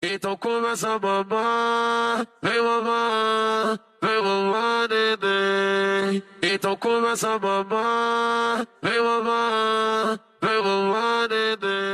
Então começa a mamar, vem mamar, vem mamar neném. Então começa a mamar, vem mamar, vem mamar neném.